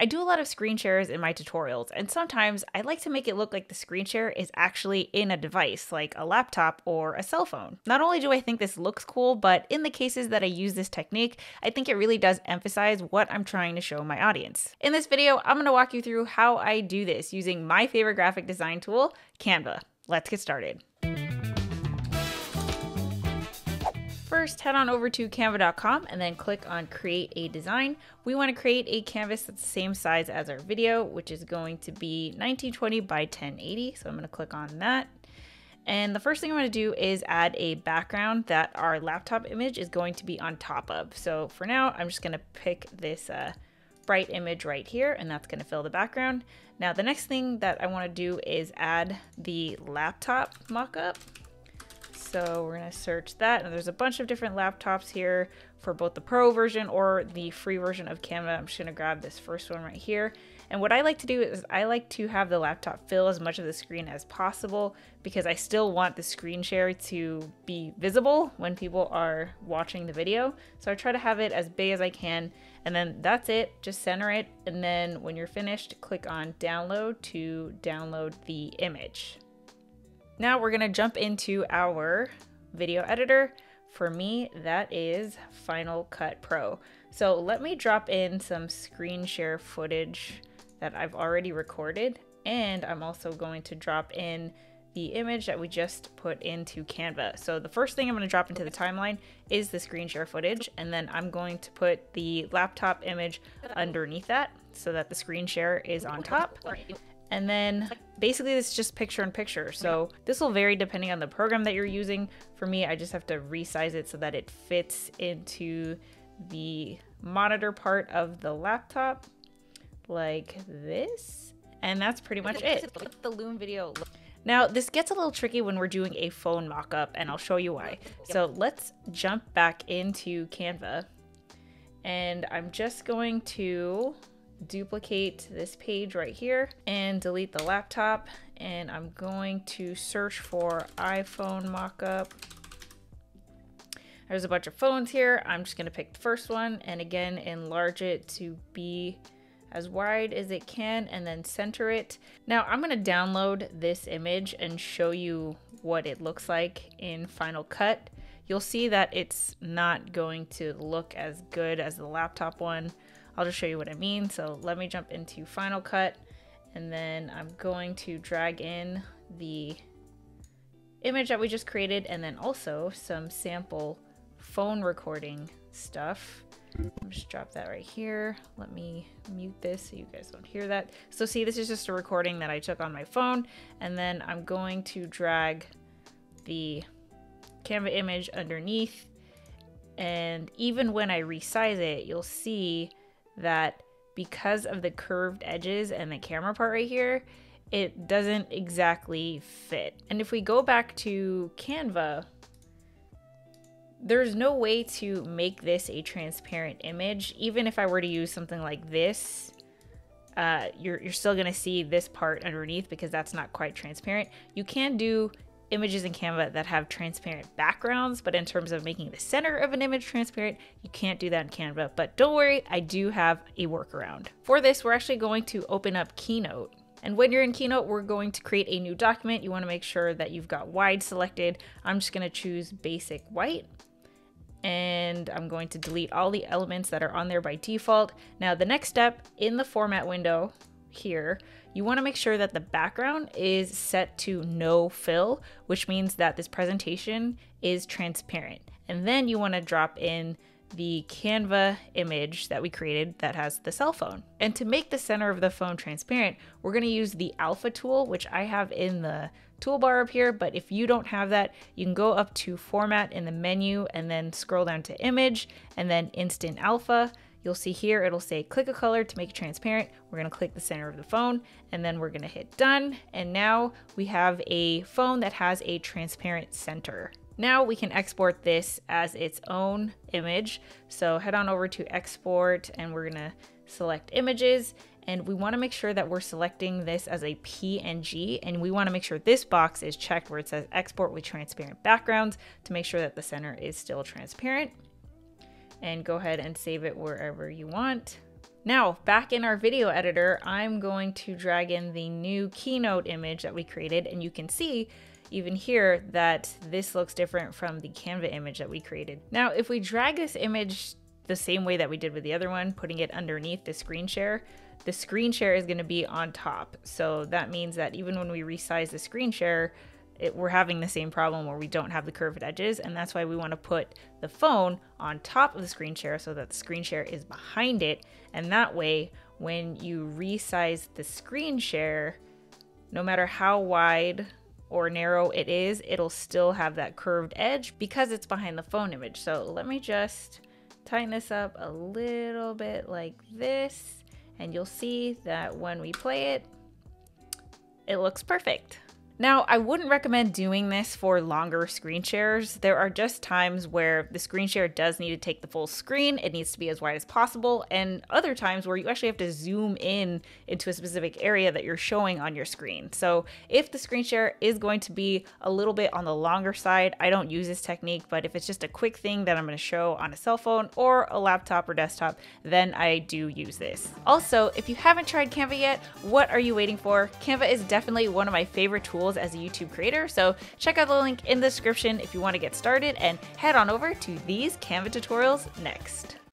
I do a lot of screen shares in my tutorials, and sometimes I like to make it look like the screen share is actually in a device, like a laptop or a cell phone. Not only do I think this looks cool, but in the cases that I use this technique, I think it really does emphasize what I'm trying to show my audience. In this video, I'm gonna walk you through how I do this using my favorite graphic design tool, Canva. Let's get started. First, head on over to canva.com and then click on create a design. We want to create a canvas that's the same size as our video, which is going to be 1920 by 1080. So I'm going to click on that. And the first thing I'm going to do is add a background that our laptop image is going to be on top of. So for now, I'm just going to pick this uh, bright image right here, and that's going to fill the background. Now, the next thing that I want to do is add the laptop mockup. So we're to search that. And there's a bunch of different laptops here for both the pro version or the free version of Canva. I'm just to grab this first one right here. And what I like to do is I like to have the laptop fill as much of the screen as possible because I still want the screen share to be visible when people are watching the video. So I try to have it as big as I can. And then that's it, just center it. And then when you're finished, click on download to download the image. Now we're gonna jump into our video editor. For me, that is Final Cut Pro. So let me drop in some screen share footage that I've already recorded. And I'm also going to drop in the image that we just put into Canva. So the first thing I'm gonna drop into the timeline is the screen share footage. And then I'm going to put the laptop image underneath that so that the screen share is on top. And then basically it's just picture in picture. So this will vary depending on the program that you're using. For me, I just have to resize it so that it fits into the monitor part of the laptop like this. And that's pretty much it. The Loom video. Now, this gets a little tricky when we're doing a phone mock-up, and I'll show you why. So let's jump back into Canva. And I'm just going to duplicate this page right here and delete the laptop. And I'm going to search for iPhone mockup. There's a bunch of phones here. I'm just gonna pick the first one and again, enlarge it to be as wide as it can and then center it. Now I'm gonna download this image and show you what it looks like in Final Cut. You'll see that it's not going to look as good as the laptop one. I'll just show you what I mean. So let me jump into Final Cut and then I'm going to drag in the image that we just created and then also some sample phone recording stuff. I'll just drop that right here. Let me mute this so you guys don't hear that. So see, this is just a recording that I took on my phone and then I'm going to drag the Canva image underneath and even when I resize it, you'll see that because of the curved edges and the camera part right here, it doesn't exactly fit. And if we go back to Canva, there's no way to make this a transparent image. Even if I were to use something like this, uh, you're, you're still gonna see this part underneath because that's not quite transparent. You can do images in Canva that have transparent backgrounds, but in terms of making the center of an image transparent, you can't do that in Canva. But don't worry, I do have a workaround. For this, we're actually going to open up Keynote. And when you're in Keynote, we're going to create a new document. You wanna make sure that you've got wide selected. I'm just gonna choose basic white and I'm going to delete all the elements that are on there by default. Now the next step in the format window here, you want to make sure that the background is set to no fill, which means that this presentation is transparent. And then you want to drop in the Canva image that we created that has the cell phone. And to make the center of the phone transparent, we're going to use the alpha tool, which I have in the toolbar up here. But if you don't have that, you can go up to format in the menu and then scroll down to image and then instant alpha. You'll see here, it'll say click a color to make it transparent. We're gonna click the center of the phone and then we're gonna hit done. And now we have a phone that has a transparent center. Now we can export this as its own image. So head on over to export and we're gonna select images and we wanna make sure that we're selecting this as a PNG and we wanna make sure this box is checked where it says export with transparent backgrounds to make sure that the center is still transparent and go ahead and save it wherever you want. Now, back in our video editor, I'm going to drag in the new keynote image that we created and you can see even here that this looks different from the Canva image that we created. Now, if we drag this image the same way that we did with the other one, putting it underneath the screen share, the screen share is going to be on top. So that means that even when we resize the screen share, it, we're having the same problem where we don't have the curved edges and that's why we want to put the phone on top of the screen share so that the screen share is behind it. And that way when you resize the screen share no matter how wide or narrow it is it'll still have that curved edge because it's behind the phone image. So let me just tighten this up a little bit like this and you'll see that when we play it it looks perfect now, I wouldn't recommend doing this for longer screen shares. There are just times where the screen share does need to take the full screen. It needs to be as wide as possible. And other times where you actually have to zoom in into a specific area that you're showing on your screen. So if the screen share is going to be a little bit on the longer side, I don't use this technique. But if it's just a quick thing that I'm going to show on a cell phone or a laptop or desktop, then I do use this. Also, if you haven't tried Canva yet, what are you waiting for? Canva is definitely one of my favorite tools as a YouTube creator. So check out the link in the description if you want to get started and head on over to these Canva tutorials next.